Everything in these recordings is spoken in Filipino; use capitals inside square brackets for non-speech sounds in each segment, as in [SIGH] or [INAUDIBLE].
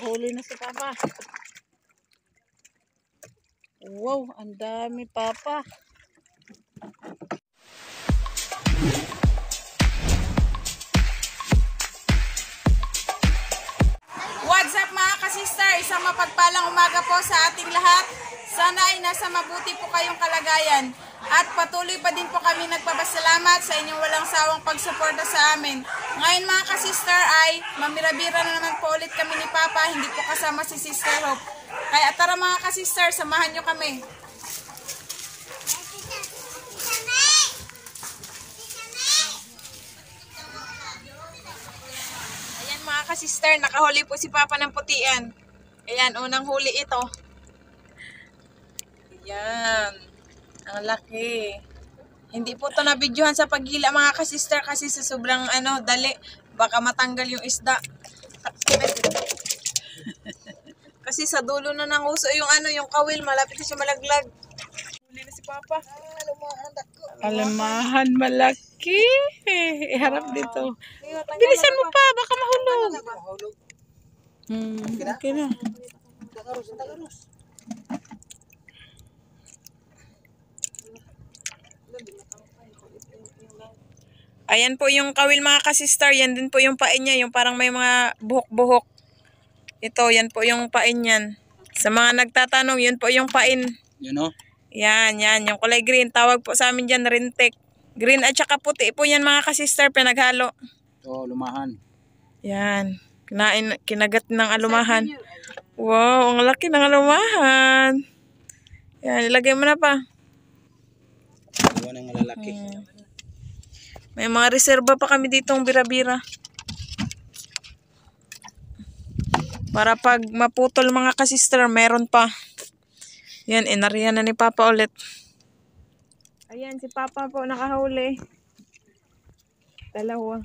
Nakahuli na si Papa. Wow, ang dami Papa. What's up mga kasister? Isang mapagpalang umaga po sa ating lahat. Sana ay nasa mabuti po kayong kalagayan. At patuloy pa din po kami nagpapasalamat sa inyong walang sawang pagsuporta sa amin. Ngayon mga kasister ay mamirabira na naman po ulit kami ni Papa, hindi po kasama si Sister Hope. Kaya tara mga kasister, samahan nyo kami. Ayan mga kasister, nakahuli po si Papa ng putian. Ayan, unang huli ito. Ayan. Ang laki. Hindi po to nabidyohan sa pagila mga kasister kasi sa sobrang ano, dali. Baka matanggal yung isda. [LAUGHS] kasi sa dulo na ng uso yung ano, yung kawil, malapit na siya malaglag. Huli na si Papa. Alamahan malaki. Iharap dito. Bilisan mo pa, baka mahulog. Hmm, okay na. Ayan po yung kawil mga kasister. Yan din po yung pain niya. Yung parang may mga buhok-buhok. Ito, yan po yung pain niyan. Sa mga nagtatanong, yun po yung pain. You know? Yan, yan. Yung kulay green. Tawag po sa amin dyan, rintek. Green at saka puti po yan mga kasister. Pinaghalo. Ito, lumahan. Yan. Kinain, kinagat ng alumahan. Wow, ang laki ng alumahan. Yan, ilagay mo na pa. Iwan ng malalaki. May mga reserba pa kami ditong bira-bira. Para pag maputol mga kasister, meron pa. Yan, inarihan na ni Papa ulit. Ayan, si Papa po nakahuli. Dalawa.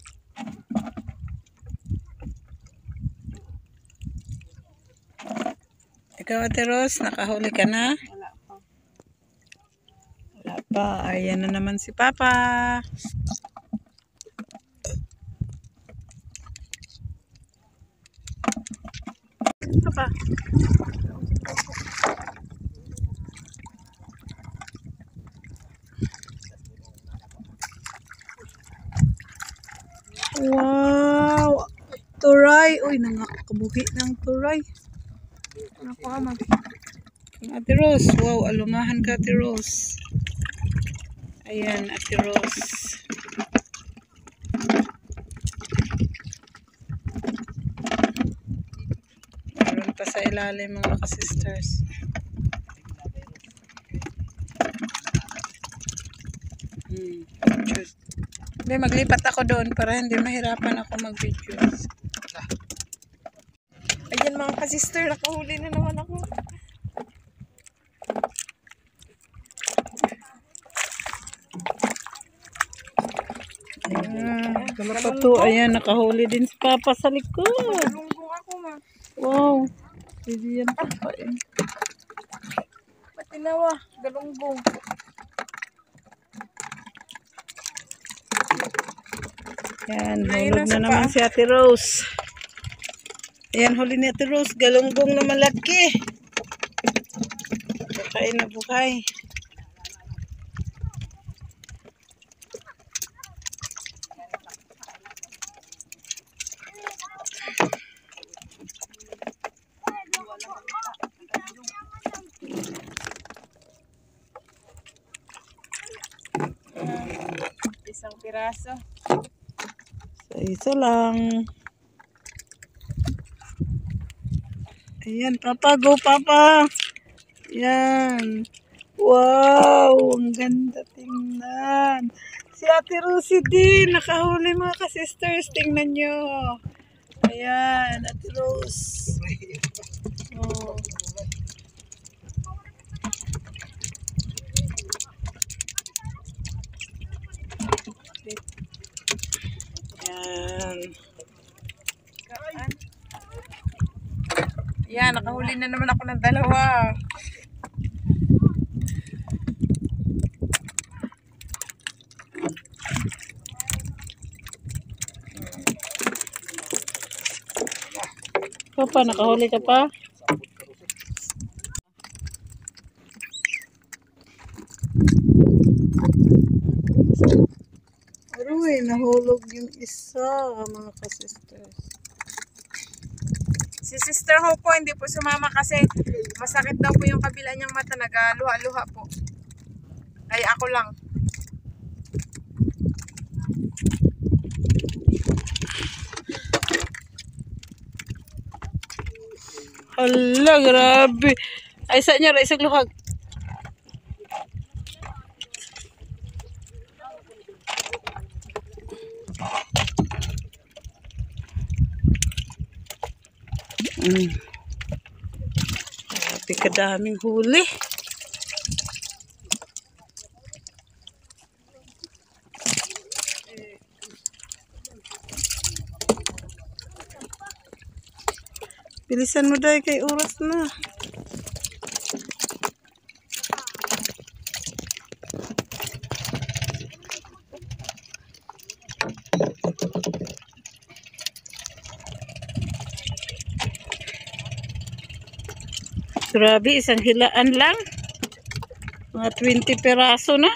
Ikaw, Ate Rose, nakahuli ka na? Wala pa. Ayan na naman si Papa. Papa. Wow! Turay! Uy, nangakabuhi ng turay. Nakuha mag... Ang Ate Rose. Wow, alumahan ka, Ate Rose. Ayan, Ate Rose. Meron pa sa ilalim mga ka-sisters. Hmm, pictures. Hindi, maglipat ako doon para hindi mahirapan ako mag-video. Ayan mga kasister, nakahuli na naman ako. Ayan, wala pa to. Ayan, nakahuli din si Papa sa likod. Ako ma. Wow. Pwede yan pa eh. Matinawa, galunggong. Yan, hulog na naman si Ate Rose. Ayan, huli ni Ate Rose. Galunggong na malaki. Buhay na buhay. Isang piraso. So, isa lang. Ayan, Papa. Go, Papa. Yan. Wow! Ang ganda tingnan. Si Ate Rosie din. Nakahuli mga ka-sisters. Tingnan nyo. Ayan, Ate Rose. [LAUGHS] Oh. Yan. Yan, nakahuli na naman ako ng dalawa. Papa, nakahuli ka pa? Nahulog yung isa, mga kasisters. Si Sister Hope po, hindi po sumama kasi masakit daw po yung kabila niyang mata. Nagaluha-luha po. Ay, ako lang. Hala, grabe. Ay, sa niya, isang luhag. Mm. Grabe kadaming huli. Bilisan mo dahil kay oras na. Grabe, isang hilaan lang. Mga 20 peraso na.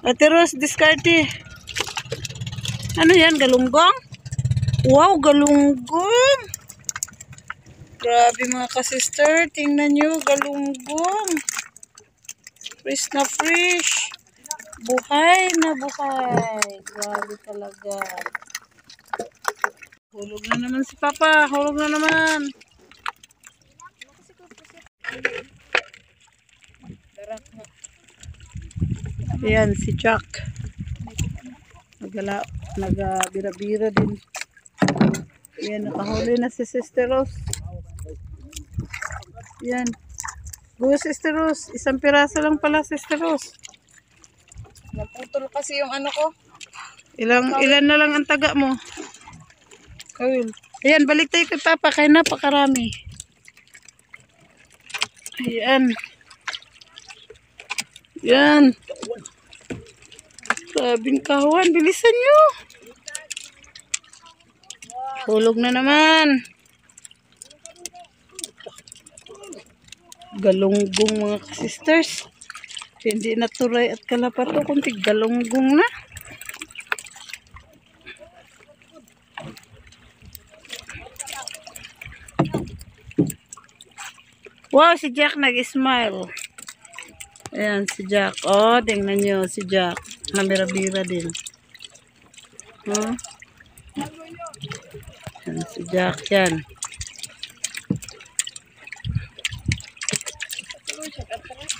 Ate Rose, diskarte. Ano yan, galunggong? Wow, galunggong. Grabe mga kasister, tingnan nyo, galunggong. Fresh na fresh. Buhay na buhay. Grabe talaga. Hulog na naman si Papa. Hulog na naman. Ayan, si Jack. Nagala, nagabira-bira din. Ayan, nakahuli na si Sister Rose. Ayan. Go, Sister Rose. Isang piraso lang pala, Sister Rose. Naputol kasi yung ano ko. Ilang, ilan na lang ang taga mo? Kawil. Ayan, balik tayo kay Papa. Kaya napakarami. Ayan. Ayan. Grabing kawan. Bilisan nyo. Hulog na naman. Galunggong mga sisters. Hindi na at kalapato, kundi galunggong na. Wow, si Jack nag-smile. Ayan, si Jack. Oh, tingnan nyo, si Jack. Namira-bira din. Hmm? Ayan, si Jack yan.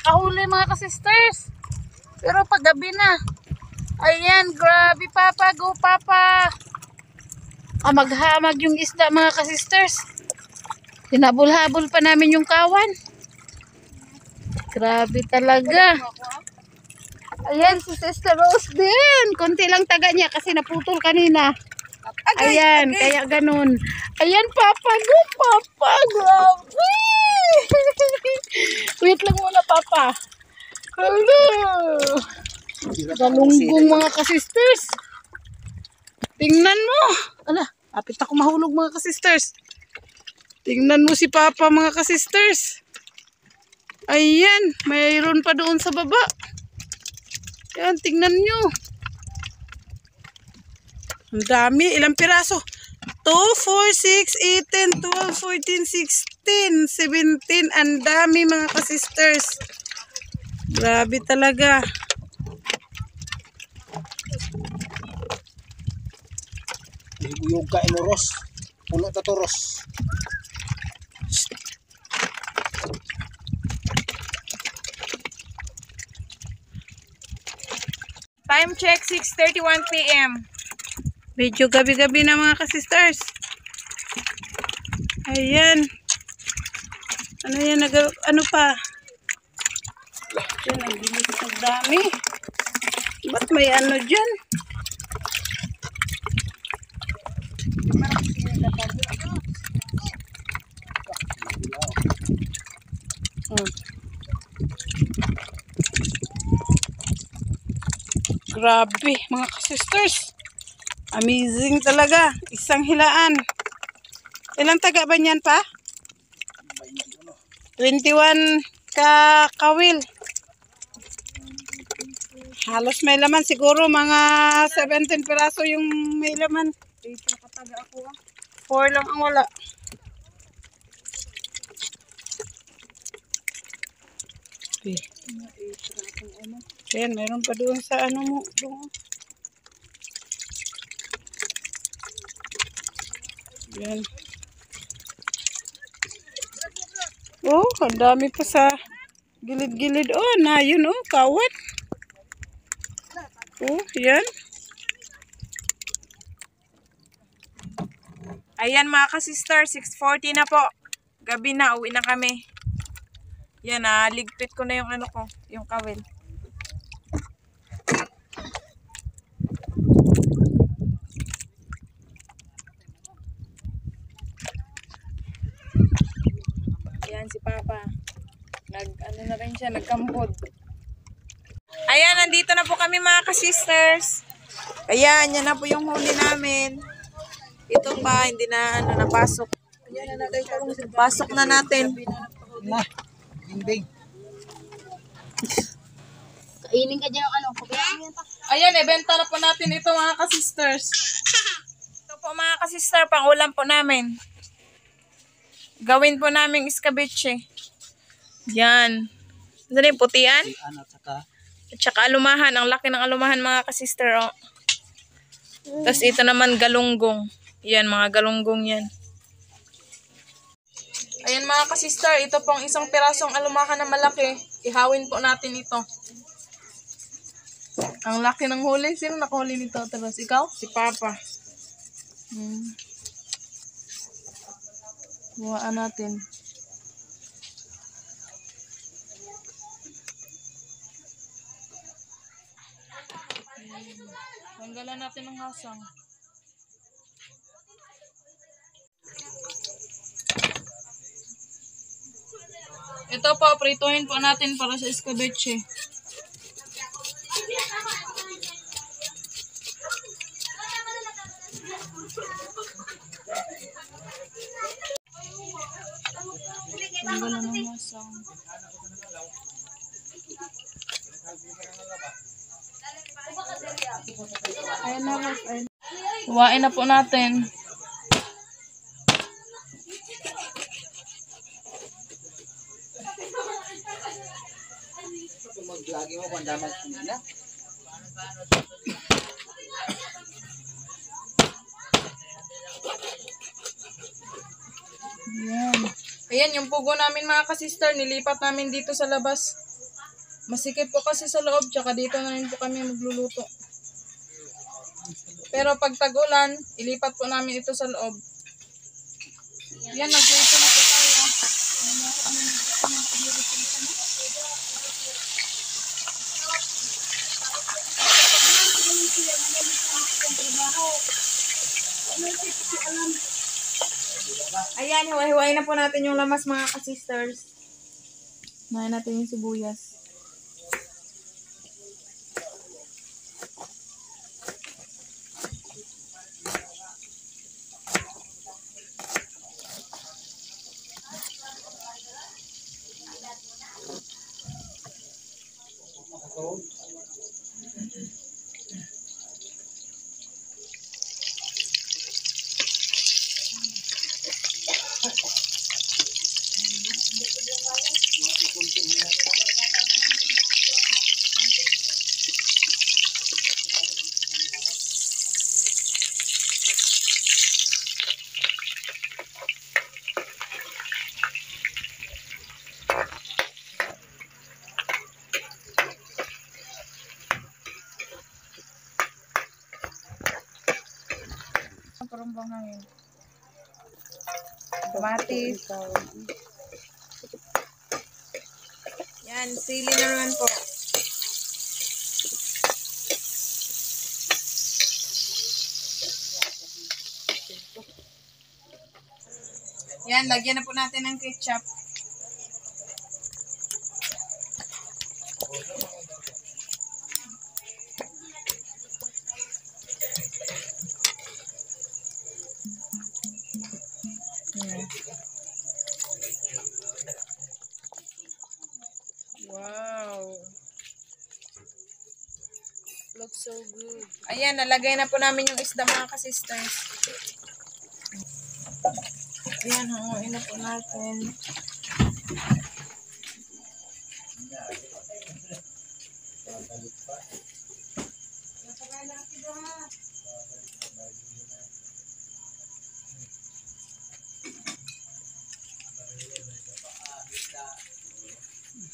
Kahuli mga kasisters. Pero paggabi na. Ayan, grabe papa. Go papa. Ah, maghamag yung isda mga kasisters. Hinabol-habol pa namin yung kawan. Grabe talaga. Ayan, si Sister Rose din. Konti lang taga niya kasi naputol kanina. Ayan, kaya ganun. Ayan, Papa. Go, Papa. Grabe. [LAUGHS] Wait lang muna, Papa. Hello. Galunggong mga kasisters. Tingnan mo. Ala, apit ako mahulog mga kasisters. Tingnan mo si Papa mga kasisters. Ayan, mayroon pa doon sa baba. Ayan, tingnan nyo. Ang dami. Ilang piraso? 2, 4, 6, 8, 10, 12, 14, 16, 17. Ang dami mga kasisters. Grabe talaga. Yung ka inoros. Puno ta toros. Time check, 6.31 p.m. Medyo gabi-gabi na mga kasisters. Ayan. Ano yan? Nag ano pa? Yan, ang bilis ng dami. Ba't may ano dyan? Oh. Grabe, mga sisters. Amazing talaga. Isang hilaan. Ilang taga ba niyan pa? 21 ka kawil. Halos may laman. Siguro mga 17 piraso yung may laman. Nakataga ako ah. 4 lang ang wala. Okay. Ayan, meron pa doon sa ano mo. Doon. Ayan. Oh, ang dami pa sa gilid-gilid. Oh, na yun oh, kawat. Oh, yan. Ayan mga ka-sister, 6.40 na po. Gabi na, uwi na kami. Yan ah, ligpit ko na yung ano ko, yung kawil. Papa. Nag, ano na rin siya, nagkambod. Ayan, nandito na po kami mga ka-sisters. Ayan, yan na po yung huli namin. Ito pa, hindi na ano, napasok. Pasok na natin. Na. Bimbing. Kainin ka dyan ng ano. Ayan, ibenta na po natin ito mga ka-sisters. [LAUGHS] Ito po mga ka-sister, pang ulam po namin. Gawin po namin iskabeche. Yan. Ano yung putian? At saka At saka alumahan. Ang laki ng alumahan mga ka-sister. Oh. Tapos ito naman galunggong. Yan, mga galunggong yan. Ayan mga ka-sister, ito pong isang pirasong alumahan na malaki. Ihawin po natin ito. Ang laki ng huli. Sino nakahuli nito? Tapos ikaw? Si Papa. Hmm. Buhaan natin. Tanggalan natin ng hasang. Ito po, prituhin po natin para sa escabeche. Tanggalan ng hasang. Ayan na, Rose. Ayan. Huwain na po natin. maglagi mo kung damag kumina. Ayan. Yung pugo namin mga kasister, nilipat namin dito sa labas. Masikip po kasi sa loob, tsaka dito na rin po kami magluluto. Pero pag tag-ulan, ilipat po namin ito sa loob. Yan, nagluto na po tayo. Ayan, hiwa-hiwain na po natin yung lamas mga ka-sisters. Nahin natin yung sibuyas. Parang bangangin. Kamatis. Yan, sili na naman po. Yan, lagyan na po natin ng ketchup. So good. Ayan, nalagay na po namin yung isda mga ka-sisters. Ayan, hanguin na po natin.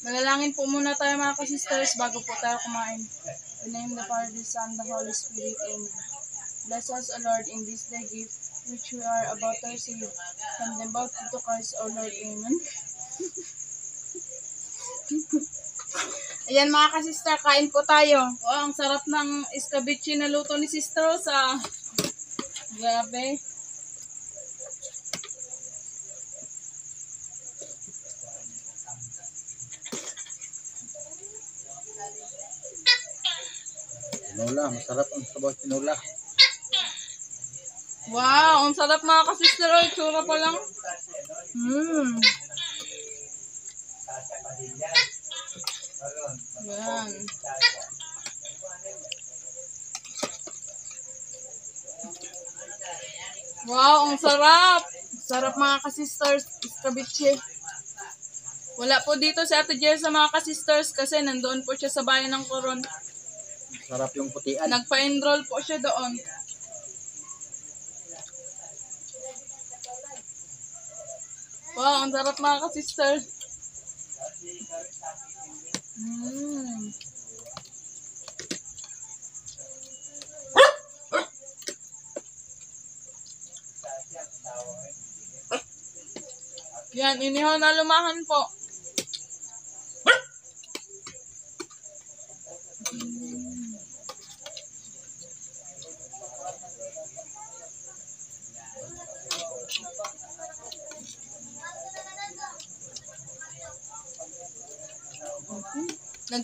Malalangin po muna tayo mga ka-sisters bago po tayo kumain. The name the Father, the Son, the Holy Spirit. Amen. Bless us, O Lord, in this day gift which we are about to receive from the mouth of Christ, O Lord. Amen. [LAUGHS] Ayan mga ka-sister, kain po tayo. Wow, ang sarap ng escabeche na luto ni Sister Rosa. Grabe. Tinola, masarap ang sabaw tinola. Wow, ang sarap mga ka-sister. Oh, Tsura pa lang. Mmm. Yan. Wow, ang sarap. Sarap mga ka-sisters. Escabeche. Wala po dito si Ate Jess sa mga ka-sisters kasi nandoon po siya sa bayan ng Coron. Sarap yung putian. Nagpa-enroll po siya doon. Wow, ang sarap mga ka-sister. Mm. Yan, inihaw na lumahan po.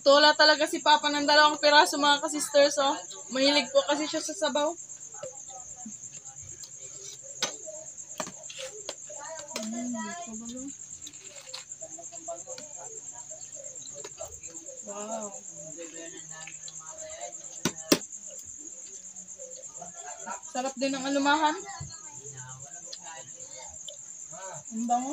Nagtula talaga si Papa ng dalawang piraso mga ka-sisters, oh. Mahilig po kasi siya sa sabaw. Wow. Sarap din ng alumahan. Ang bango.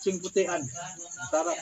kabitsing putian. Sarap.